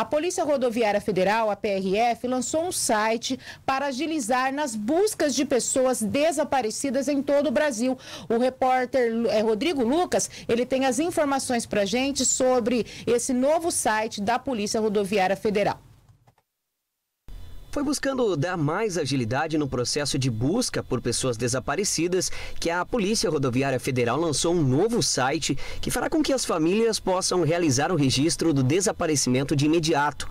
A Polícia Rodoviária Federal, a PRF, lançou um site para agilizar nas buscas de pessoas desaparecidas em todo o Brasil. O repórter é, Rodrigo Lucas, ele tem as informações para gente sobre esse novo site da Polícia Rodoviária Federal foi buscando dar mais agilidade no processo de busca por pessoas desaparecidas que a Polícia Rodoviária Federal lançou um novo site que fará com que as famílias possam realizar o registro do desaparecimento de imediato.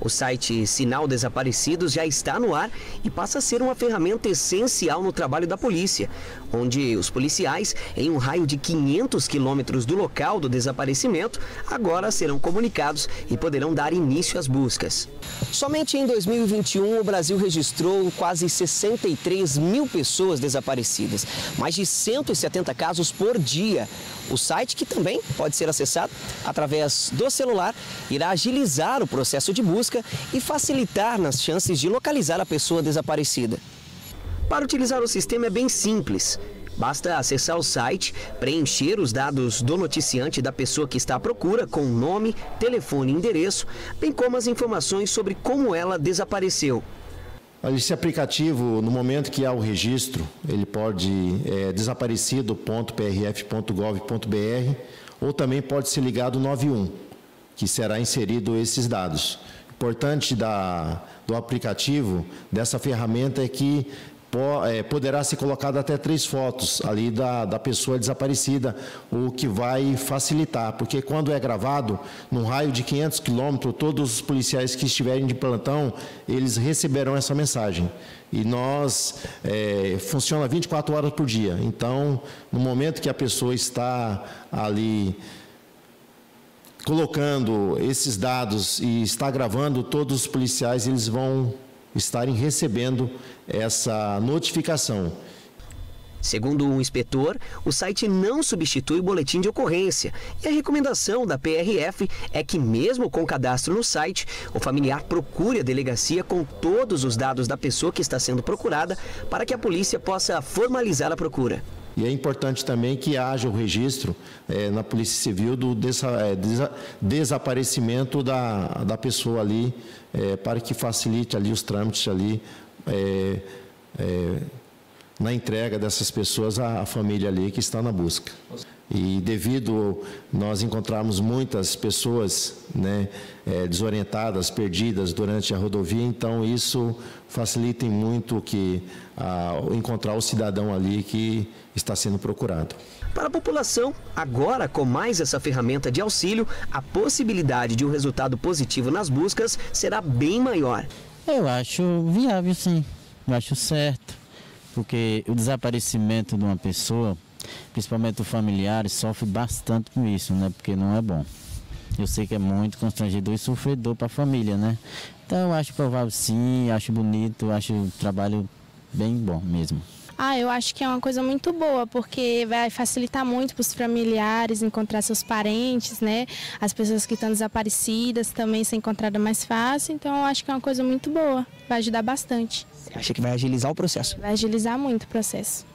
O site Sinal Desaparecidos já está no ar e passa a ser uma ferramenta essencial no trabalho da polícia, onde os policiais, em um raio de 500 quilômetros do local do desaparecimento, agora serão comunicados e poderão dar início às buscas. Somente em 2021, o Brasil registrou quase 63 mil pessoas desaparecidas, mais de 170 casos por dia. O site, que também pode ser acessado através do celular, irá agilizar o processo de busca e facilitar nas chances de localizar a pessoa desaparecida. Para utilizar o sistema é bem simples. Basta acessar o site, preencher os dados do noticiante da pessoa que está à procura, com nome, telefone e endereço, bem como as informações sobre como ela desapareceu. Esse aplicativo, no momento que há o registro, ele pode é, desaparecido.prf.gov.br ou também pode ser ligado 91, que será inserido esses dados. Importante da, do aplicativo, dessa ferramenta, é que é, poderá ser colocado até três fotos ali da, da pessoa desaparecida, o que vai facilitar, porque quando é gravado, num raio de 500 quilômetros, todos os policiais que estiverem de plantão, eles receberão essa mensagem. E nós, é, funciona 24 horas por dia. Então, no momento que a pessoa está ali colocando esses dados e está gravando, todos os policiais eles vão estarem recebendo essa notificação. Segundo o inspetor, o site não substitui o boletim de ocorrência e a recomendação da PRF é que, mesmo com cadastro no site, o familiar procure a delegacia com todos os dados da pessoa que está sendo procurada para que a polícia possa formalizar a procura. E é importante também que haja o registro é, na Polícia Civil do desa, é, desa, desaparecimento da, da pessoa ali, é, para que facilite ali os trâmites ali na entrega dessas pessoas à, à família ali que está na busca. E devido nós encontrarmos muitas pessoas né, é, desorientadas, perdidas durante a rodovia, então isso facilita muito que a, encontrar o cidadão ali que está sendo procurado. Para a população, agora com mais essa ferramenta de auxílio, a possibilidade de um resultado positivo nas buscas será bem maior. Eu acho viável sim, eu acho certo, porque o desaparecimento de uma pessoa, principalmente os familiares, sofre bastante com isso, né? Porque não é bom. Eu sei que é muito constrangedor e sofredor para a família, né? Então eu acho provável sim, acho bonito, acho o trabalho bem bom mesmo. Ah, eu acho que é uma coisa muito boa, porque vai facilitar muito para os familiares encontrar seus parentes, né? As pessoas que estão desaparecidas também ser encontrada mais fácil. Então, eu acho que é uma coisa muito boa, vai ajudar bastante. Acha que vai agilizar o processo? Vai agilizar muito o processo.